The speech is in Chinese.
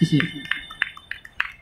谢谢。